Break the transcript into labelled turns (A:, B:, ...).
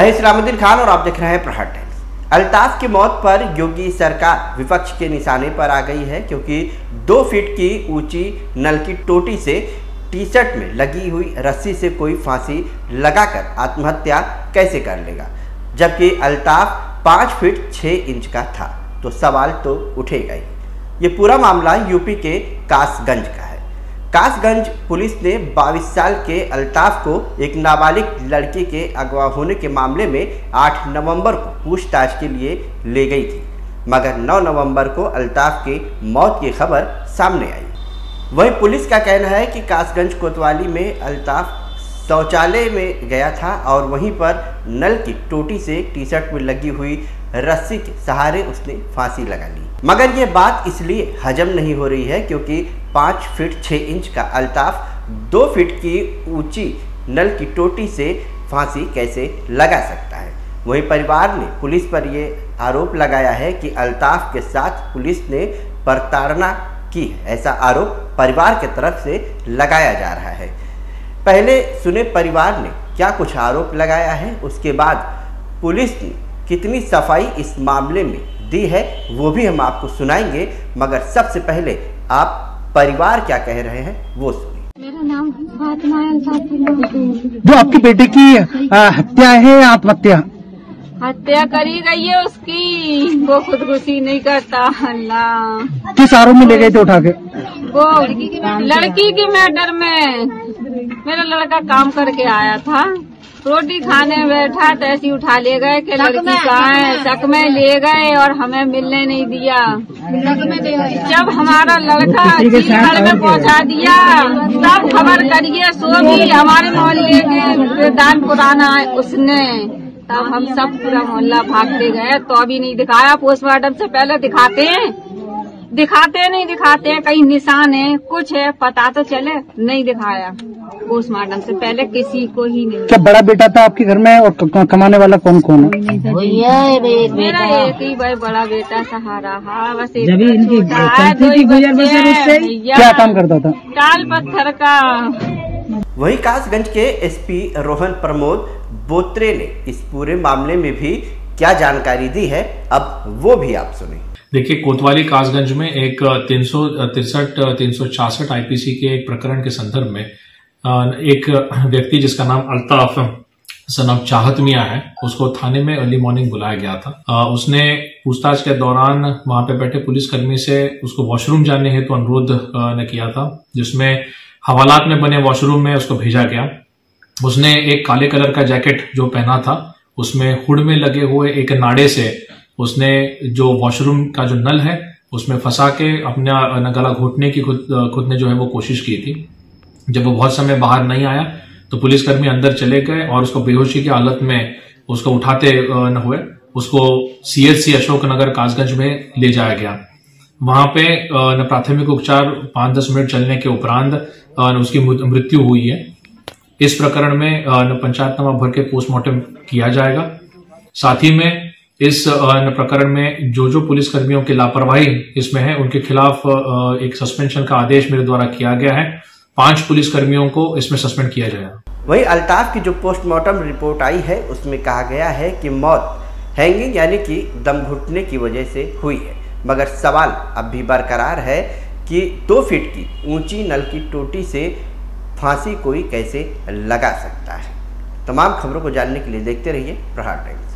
A: मैं इस्लामुद्दीन खान और आप देख रहे हैं प्रहार टाइम्स। अल्ताफ की मौत पर योगी सरकार विपक्ष के निशाने पर आ गई है क्योंकि दो फीट की ऊँची नल की टोटी से टी शर्ट में लगी हुई रस्सी से कोई फांसी लगाकर आत्महत्या कैसे कर लेगा? जबकि अल्ताफ पाँच फीट छः इंच का था तो सवाल तो उठेगा ही। ये पूरा मामला यूपी के कासगंज का है। कासगंज पुलिस ने 22 साल के अल्ताफ को एक नाबालिग लड़की के अगवा होने के मामले में 8 नवंबर को पूछताछ के लिए ले गई थी, मगर 9 नवंबर को अल्ताफ के मौत की खबर सामने आई। वहीं पुलिस का कहना है कि कासगंज कोतवाली में अल्ताफ शौचालय में गया था और वहीं पर नल की टोटी से टी शर्ट में लगी हुई रस्सी के सहारे उसने फांसी लगा ली। मगर ये बात इसलिए हजम नहीं हो रही है क्योंकि पाँच फीट छः इंच का अल्ताफ दो फीट की ऊँची नल की टोटी से फांसी कैसे लगा सकता है? वहीं परिवार ने पुलिस पर यह आरोप लगाया है कि अल्ताफ के साथ पुलिस ने प्रताड़ना की ऐसा आरोप परिवार के तरफ़ से लगाया जा रहा है। पहले सुने परिवार ने क्या कुछ आरोप लगाया है? उसके बाद पुलिस ने कितनी सफ़ाई इस मामले में दी है वो भी हम आपको सुनाएँगे। मगर सबसे पहले आप परिवार क्या कह रहे हैं वो सुनिए।
B: मेरा नाम फातिमा
C: जो आपकी बेटी की हत्या है या आत्महत्या?
B: हत्या करी गई है उसकी। वो खुदकुशी नहीं करता अल्लाह।
C: किस आरोप में ले गए थे उठा के?
B: वो लड़की की मैटर में मेरा लड़का काम करके आया था। रोटी खाने बैठा तो ऐसी उठा ले गए कि लड़की कहाँ है? शक में ले गए और हमें मिलने नहीं दिया। जब हमारा लड़का घर में पहुँचा दिया तब खबर करिए सो भी हमारे मोहल्ले के दान पुराना है उसने। तब हम सब पूरा मोहल्ला भागते गए। तो अभी नहीं दिखाया पोस्टमार्टम से पहले दिखाते हैं। दिखाते नहीं दिखाते हैं कहीं निशान है कुछ है पता तो चले नहीं दिखाया। पोस्टमार्टम से पहले किसी को ही नहीं
C: क्या बड़ा बेटा था आपके घर में और कमाने वाला कौन कौन है?
B: मेरा एक ही भाई बड़ा बेटा सहारा हा बस एक भैया।
C: क्या काम करता था?
B: टाल पत्थर का।
A: वहीं कासगंज के एसपी रोहन प्रमोद बोत्रे ने इस पूरे मामले में भी क्या जानकारी दी है अब वो भी आप सुने।
D: देखिए, कोतवाली कासगंज में एक तीन सौ तिरसठ तीन सौ छियासठ आईपीसी के एक प्रकरण के संदर्भ में एक व्यक्ति जिसका नाम अल्ताफ सन ऑफ़ चाहत मिया है, उसको थाने में अर्ली मॉर्निंग बुलाया गया था। उसने पूछताछ के दौरान वहाँ पे बैठे पुलिसकर्मी से उसको वॉशरूम जाने हेतु तो अनुरोध ने किया था, जिसमें हवालात में बने वॉशरूम में उसको भेजा गया। उसने एक काले कलर का जैकेट जो पहना था, उसमें हुड में लगे हुए एक नाड़े से उसने जो वॉशरूम का जो नल है उसमें फंसा के अपना गला घोटने की खुद खुद ने जो है वो कोशिश की थी। जब वो बहुत समय बाहर नहीं आया तो पुलिसकर्मी अंदर चले गए और उसको बेहोशी की हालत में उसको उठाते न हुए। उसको सीएचसी अशोकनगर कासगंज में ले जाया गया। वहाँ पे न प्राथमिक उपचार पाँच दस मिनट चलने के उपरांत उसकी मृत्यु हुई है। इस प्रकरण में अ, न पंचायतनामा भर के पोस्टमार्टम किया जाएगा। साथ ही में इस प्रकरण में जो जो पुलिसकर्मियों की लापरवाही इसमें है, उनके खिलाफ एक सस्पेंशन का आदेश मेरे द्वारा किया गया है। पाँच पुलिसकर्मियों को इसमें सस्पेंड किया जाएगा।
A: वहीं अल्ताफ की जो पोस्टमार्टम रिपोर्ट आई है, उसमें कहा गया है कि मौत हैंगिंग यानी कि दम घुटने की वजह से हुई है। मगर सवाल अब भी बरकरार है कि दो फीट की ऊँची नल की टोटी से फांसी कोई कैसे लगा सकता है? तमाम खबरों को जानने के लिए देखते रहिए प्रहार टाइम्स।